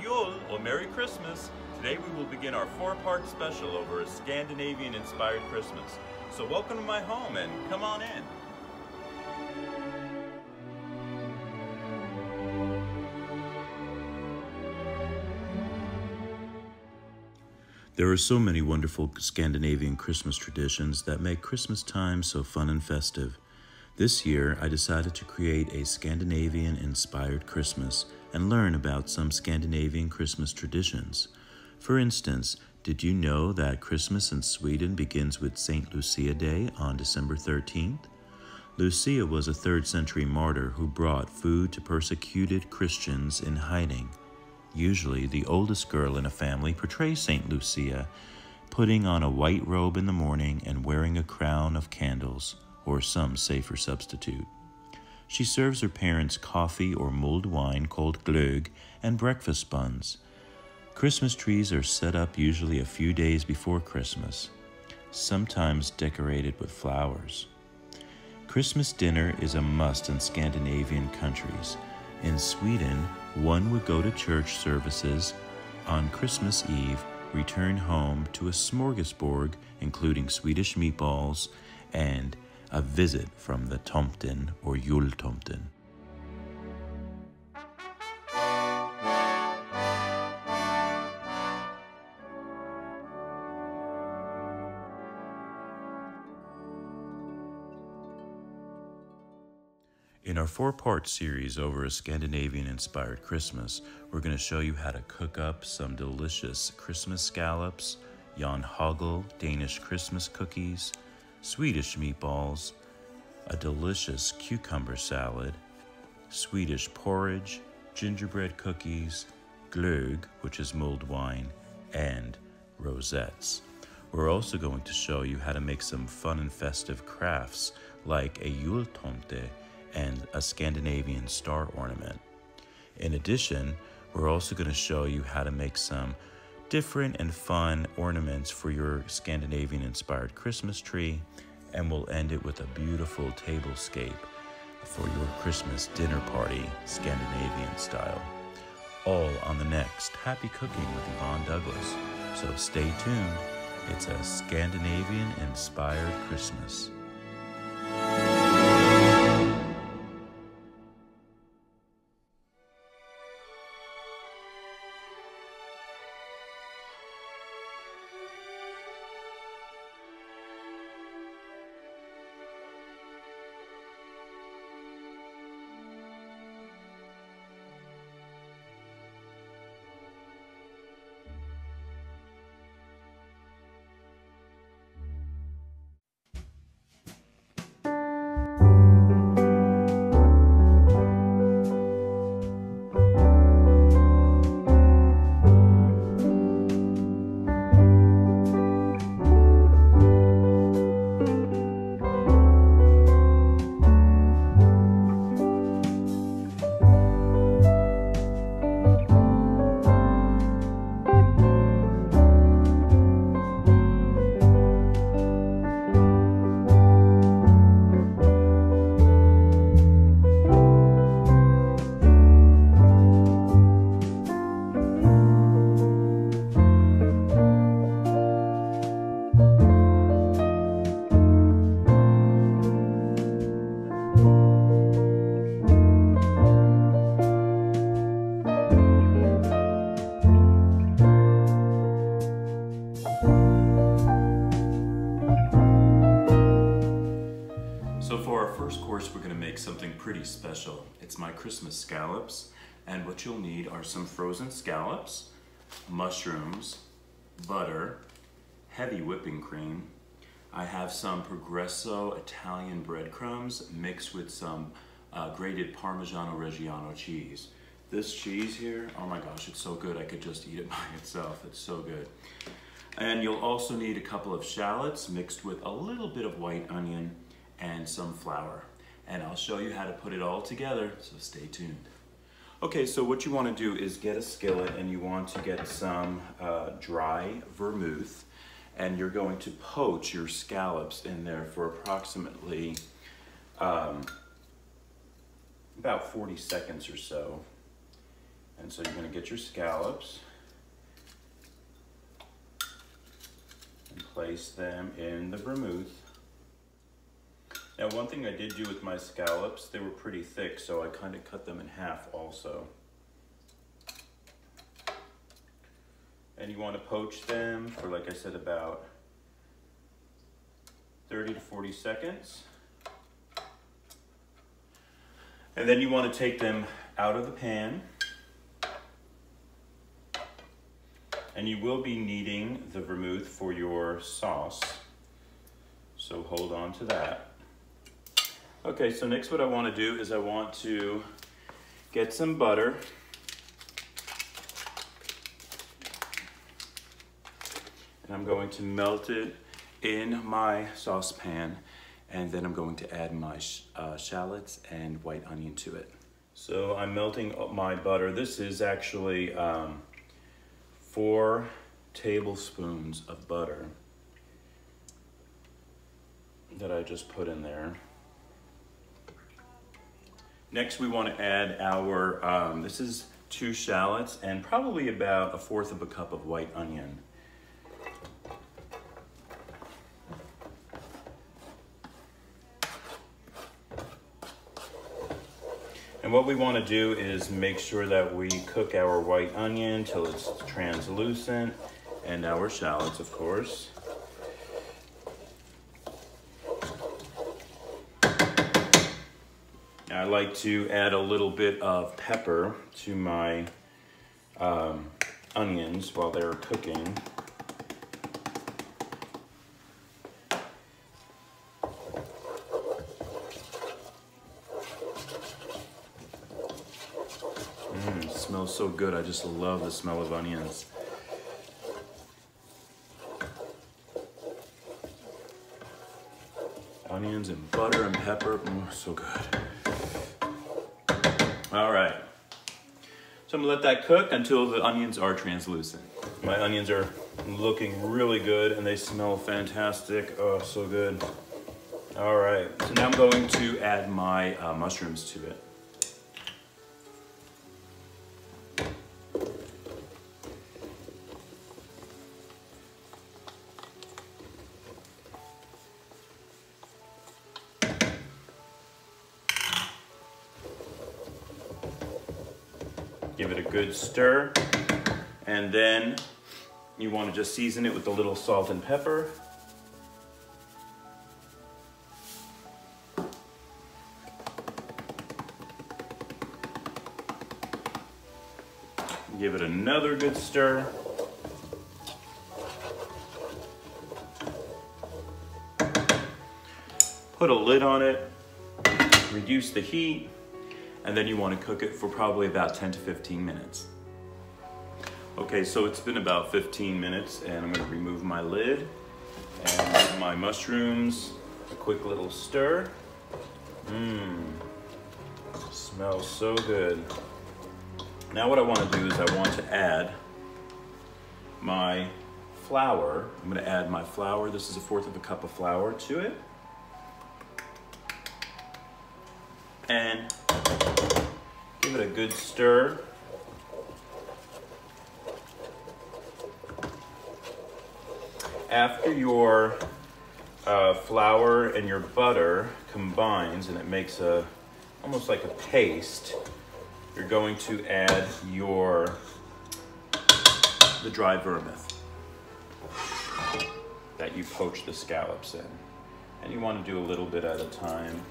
Yule, or Merry Christmas. Today we will begin our four-part special over a Scandinavian-inspired Christmas. So welcome to my home and come on in. There are so many wonderful Scandinavian Christmas traditions that make Christmas time so fun and festive. This year, I decided to create a Scandinavian inspired Christmas and learn about some Scandinavian Christmas traditions. For instance, did you know that Christmas in Sweden begins with St. Lucia Day on December 13th? Lucia was a 3rd century martyr who brought food to persecuted Christians in hiding. Usually, the oldest girl in a family portrays St. Lucia, putting on a white robe in the morning and wearing a crown of candles or some safer substitute. She serves her parents coffee or mulled wine called glögg and breakfast buns. Christmas trees are set up usually a few days before Christmas, sometimes decorated with flowers. Christmas dinner is a must in Scandinavian countries. In Sweden, one would go to church services on Christmas Eve, return home to a smorgasbord including Swedish meatballs and a visit from the Tomten or Jultomten. In our four part series over a Scandinavian inspired Christmas, we're going to show you how to cook up some delicious Christmas scallops, Jan Hagel Danish Christmas cookies, Swedish meatballs, a delicious cucumber salad, Swedish porridge, gingerbread cookies, glögg, which is mulled wine, and rosettes. We're also going to show you how to make some fun and festive crafts like a jultomte and a Scandinavian star ornament. In addition, we're also going to show you how to make some different and fun ornaments for your Scandinavian inspired Christmas tree, and we'll end it with a beautiful tablescape for your Christmas dinner party, Scandinavian style. All on the next Happy Cooking with Ivan Douglas. So stay tuned. It's a Scandinavian inspired Christmas. Are some frozen scallops, mushrooms, butter, heavy whipping cream. I have some Progresso Italian breadcrumbs mixed with some uh, grated Parmigiano Reggiano cheese. This cheese here, oh my gosh, it's so good. I could just eat it by itself. It's so good. And you'll also need a couple of shallots mixed with a little bit of white onion and some flour and I'll show you how to put it all together, so stay tuned. Okay, so what you want to do is get a skillet and you want to get some uh, dry vermouth and you're going to poach your scallops in there for approximately um, about 40 seconds or so. And so you're gonna get your scallops and place them in the vermouth. Now one thing I did do with my scallops, they were pretty thick, so I kind of cut them in half also. And you want to poach them for, like I said, about 30 to 40 seconds. And then you want to take them out of the pan. And you will be needing the vermouth for your sauce. So hold on to that. Okay, so next what I want to do is I want to get some butter. And I'm going to melt it in my saucepan and then I'm going to add my uh, shallots and white onion to it. So I'm melting my butter. This is actually um, four tablespoons of butter that I just put in there. Next, we want to add our, um, this is two shallots and probably about a fourth of a cup of white onion. And what we want to do is make sure that we cook our white onion till it's translucent and our shallots, of course. Like to add a little bit of pepper to my um, onions while they're cooking. Mmm, smells so good. I just love the smell of onions. Onions and butter and pepper, mm, so good. All right. So I'm gonna let that cook until the onions are translucent. My onions are looking really good and they smell fantastic. Oh, so good. All right, so now I'm going to add my uh, mushrooms to it. Good stir. And then you want to just season it with a little salt and pepper. Give it another good stir. Put a lid on it, reduce the heat, and then you want to cook it for probably about 10 to 15 minutes. Okay, so it's been about 15 minutes and I'm gonna remove my lid and give my mushrooms a quick little stir. Mmm, smells so good. Now what I wanna do is I want to add my flour. I'm gonna add my flour. This is a fourth of a cup of flour to it. And give it a good stir. After your uh, flour and your butter combines and it makes a almost like a paste, you're going to add your the dry vermouth that you poach the scallops in. And you want to do a little bit at a time.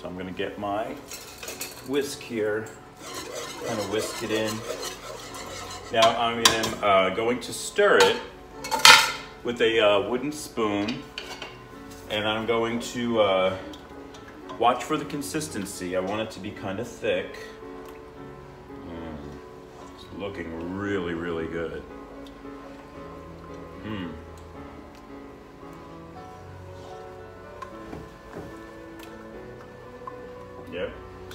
So I'm gonna get my whisk here, kind of whisk it in. Now I am uh, going to stir it with a uh, wooden spoon and I'm going to uh, watch for the consistency. I want it to be kind of thick. Mm. It's looking really, really good. Hmm.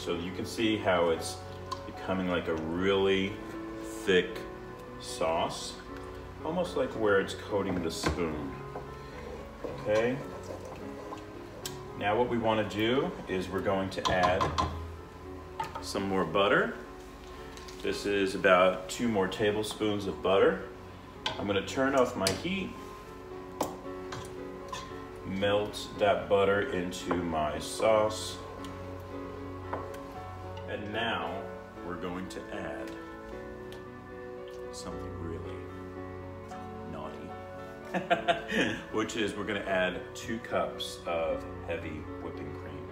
So you can see how it's becoming like a really thick sauce, almost like where it's coating the spoon. Okay. Now what we want to do is we're going to add some more butter. This is about two more tablespoons of butter. I'm gonna turn off my heat, melt that butter into my sauce. Now we're going to add something really naughty, which is we're gonna add two cups of heavy whipping cream.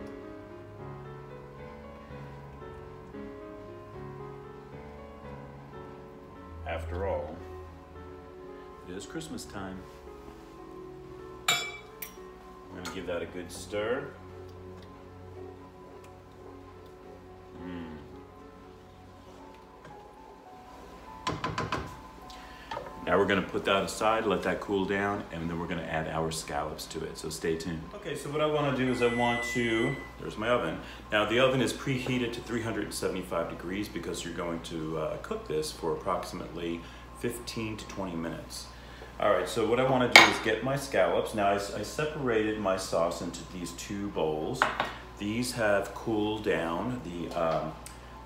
After all, it is Christmas time. I'm gonna give that a good stir. Now we're gonna put that aside, let that cool down, and then we're gonna add our scallops to it, so stay tuned. Okay, so what I wanna do is I want to, there's my oven. Now the oven is preheated to 375 degrees because you're going to uh, cook this for approximately 15 to 20 minutes. All right, so what I wanna do is get my scallops. Now I, I separated my sauce into these two bowls. These have cooled down, the um,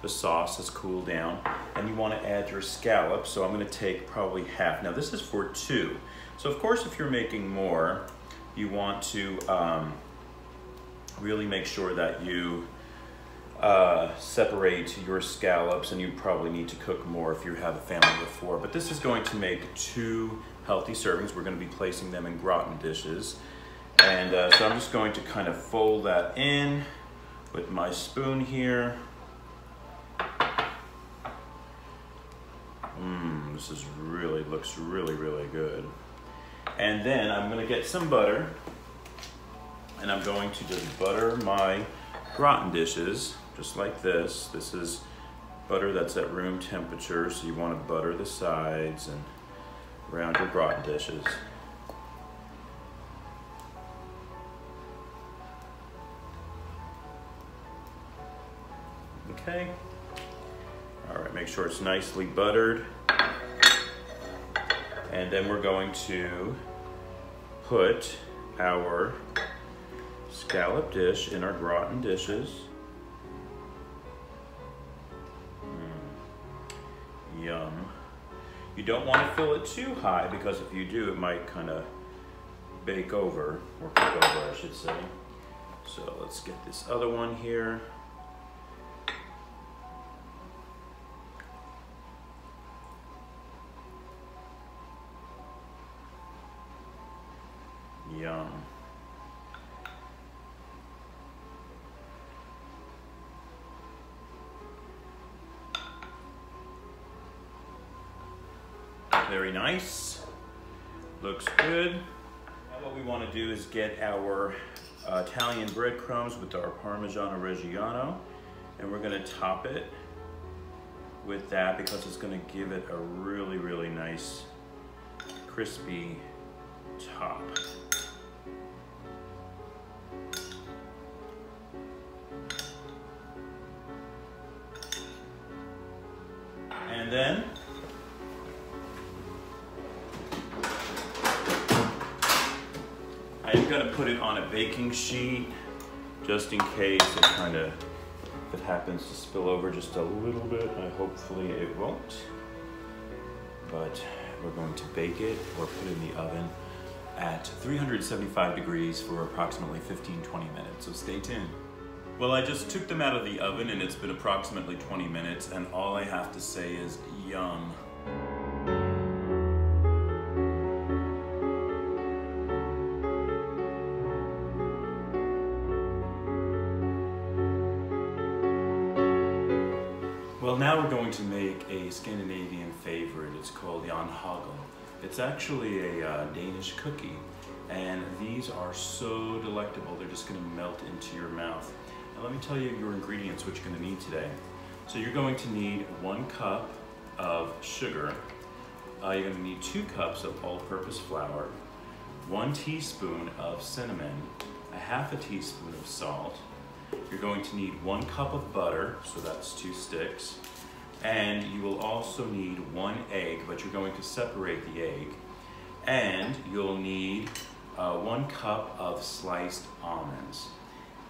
the sauce has cooled down and you want to add your scallops. So I'm going to take probably half. Now this is for two. So of course if you're making more, you want to um, really make sure that you uh, separate your scallops and you probably need to cook more if you have a family of four. But this is going to make two healthy servings. We're going to be placing them in gratin dishes. And uh, so I'm just going to kind of fold that in with my spoon here. Mmm, this is really, looks really, really good. And then I'm gonna get some butter and I'm going to just butter my gratin dishes, just like this. This is butter that's at room temperature, so you wanna butter the sides and around your gratin dishes. Okay. All right, make sure it's nicely buttered. And then we're going to put our scallop dish in our gratin dishes. Mm. Yum. You don't want to fill it too high because if you do, it might kind of bake over, or cook over, I should say. So let's get this other one here. Very nice. Looks good. Now what we want to do is get our uh, Italian breadcrumbs with our Parmigiano Reggiano and we're going to top it with that because it's going to give it a really, really nice crispy top. Baking sheet just in case it kind of, if it happens to spill over just a little bit, I hopefully it won't. But we're going to bake it or put it in the oven at 375 degrees for approximately 15-20 minutes, so stay tuned. Well, I just took them out of the oven and it's been approximately 20 minutes and all I have to say is yum. A Scandinavian favorite. It's called Jan Hagel. It's actually a uh, Danish cookie and these are so delectable. They're just gonna melt into your mouth. Now let me tell you your ingredients, what you're gonna need today. So you're going to need one cup of sugar. Uh, you're gonna need two cups of all-purpose flour, one teaspoon of cinnamon, a half a teaspoon of salt. You're going to need one cup of butter, so that's two sticks. And you will also need one egg, but you're going to separate the egg. And you'll need uh, one cup of sliced almonds.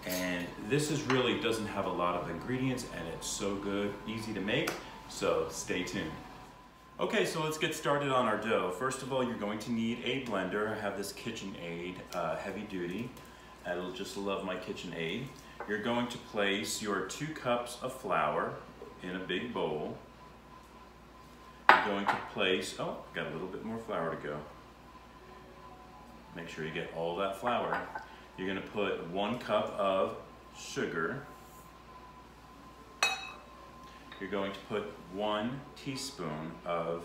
And this is really doesn't have a lot of ingredients and it's so good, easy to make, so stay tuned. Okay, so let's get started on our dough. First of all, you're going to need a blender. I have this KitchenAid uh, heavy duty. I just love my KitchenAid. You're going to place your two cups of flour in a big bowl. You're going to place, oh, got a little bit more flour to go. Make sure you get all that flour. You're gonna put one cup of sugar. You're going to put one teaspoon of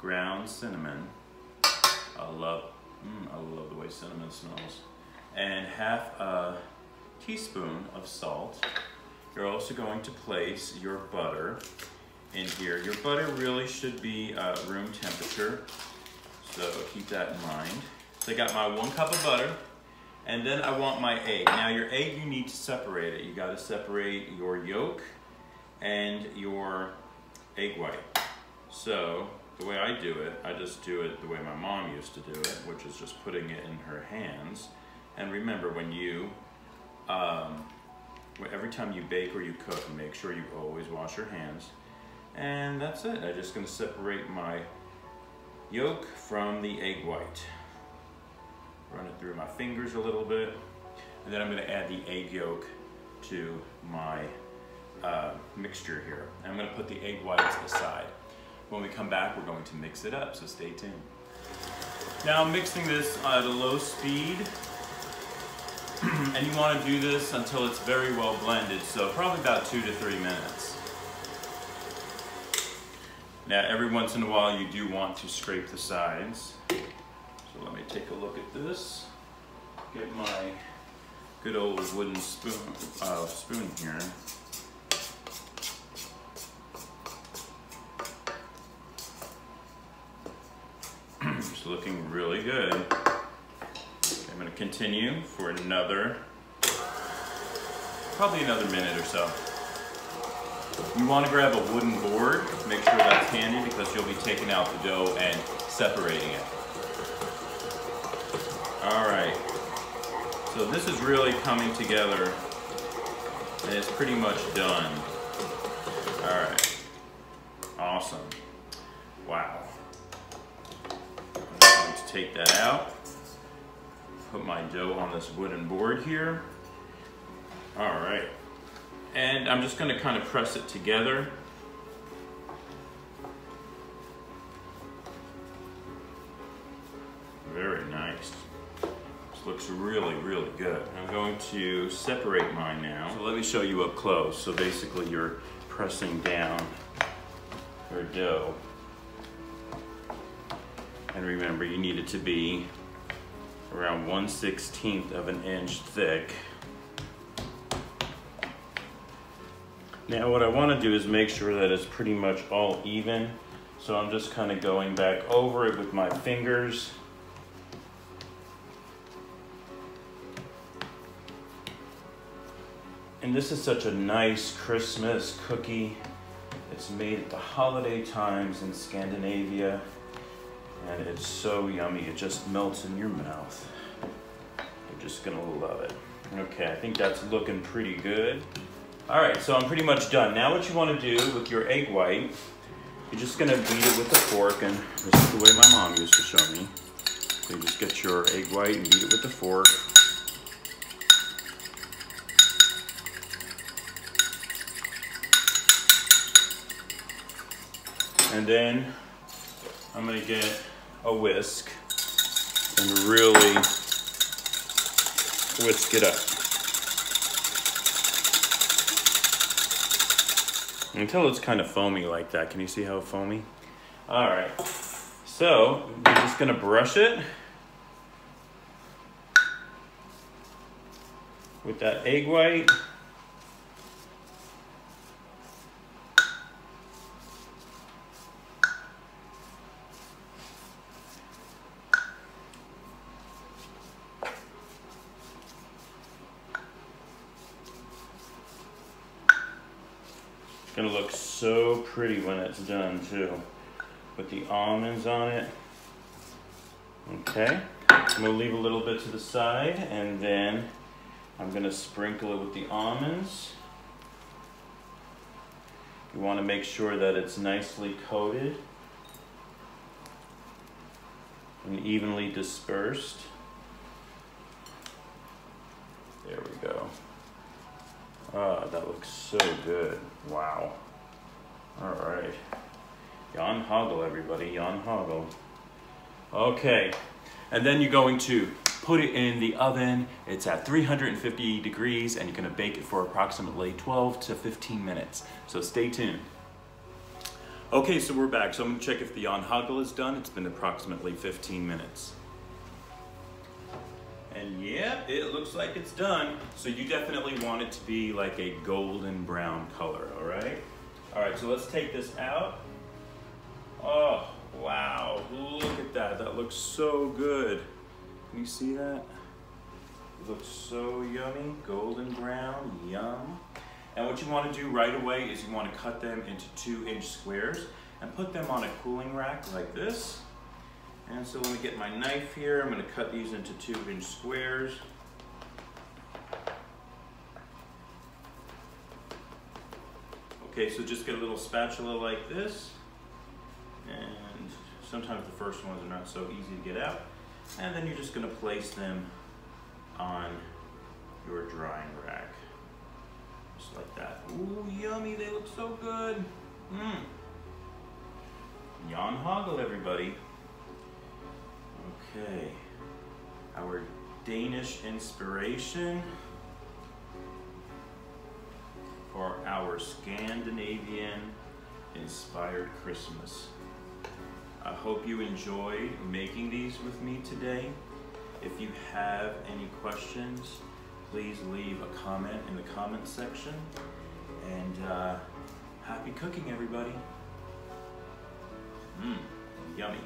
ground cinnamon. I love, mm, I love the way cinnamon smells. And half a teaspoon of salt. You're also going to place your butter in here. Your butter really should be uh, room temperature, so keep that in mind. So I got my one cup of butter, and then I want my egg. Now your egg, you need to separate it. You gotta separate your yolk and your egg white. So the way I do it, I just do it the way my mom used to do it, which is just putting it in her hands. And remember when you, um, every time you bake or you cook, make sure you always wash your hands. And that's it. I'm just gonna separate my yolk from the egg white run it through my fingers a little bit. And then I'm gonna add the egg yolk to my uh, mixture here. And I'm gonna put the egg whites aside. When we come back, we're going to mix it up, so stay tuned. Now I'm mixing this at a low speed. And you wanna do this until it's very well blended, so probably about two to three minutes. Now every once in a while you do want to scrape the sides. So let me take a look at this. Get my good old wooden spoon, uh, spoon here. it's looking really good. Continue for another, probably another minute or so. You wanna grab a wooden board, make sure that's handy because you'll be taking out the dough and separating it. All right. So this is really coming together and it's pretty much done. All right. Awesome. Wow. I'm going to take that out. Put my dough on this wooden board here. All right. And I'm just going to kind of press it together. Very nice This looks really, really good. I'm going to separate mine now. So let me show you up close. So basically you're pressing down your dough. And remember, you need it to be around 1 16th of an inch thick. Now what I want to do is make sure that it's pretty much all even. So I'm just kind of going back over it with my fingers. And this is such a nice Christmas cookie. It's made at the holiday times in Scandinavia. And it's so yummy, it just melts in your mouth. You're just gonna love it. Okay, I think that's looking pretty good. All right, so I'm pretty much done. Now what you wanna do with your egg white, you're just gonna beat it with a fork, and this is the way my mom used to show me. So you just get your egg white and beat it with a fork. And then I'm gonna get a whisk and really whisk it up. Until it's kind of foamy like that. Can you see how foamy? All right, so we're just gonna brush it with that egg white. gonna look so pretty when it's done too. Put the almonds on it. Okay, I'm gonna leave a little bit to the side and then I'm gonna sprinkle it with the almonds. You wanna make sure that it's nicely coated and evenly dispersed. There we go. Ah, that looks so good. Wow. All right. Jan Hagel, everybody. Jan Hagel. Okay. And then you're going to put it in the oven. It's at 350 degrees and you're gonna bake it for approximately 12 to 15 minutes. So stay tuned. Okay, so we're back. So I'm gonna check if the Jan Hagel is done. It's been approximately 15 minutes. And yeah, it looks like it's done. So you definitely want it to be like a golden brown color, all right? All right, so let's take this out. Oh, wow, look at that. That looks so good. Can you see that? It looks so yummy, golden brown, yum. And what you want to do right away is you want to cut them into two inch squares and put them on a cooling rack like this. And so let me get my knife here. I'm going to cut these into two inch squares. Okay, so just get a little spatula like this. And sometimes the first ones are not so easy to get out. And then you're just gonna place them on your drying rack. Just like that. Ooh, yummy, they look so good. Mmm. Jan Hagel, everybody. Okay, our Danish inspiration for our Scandinavian inspired Christmas. I hope you enjoyed making these with me today. If you have any questions, please leave a comment in the comment section. And uh, happy cooking, everybody. Mmm, yummy.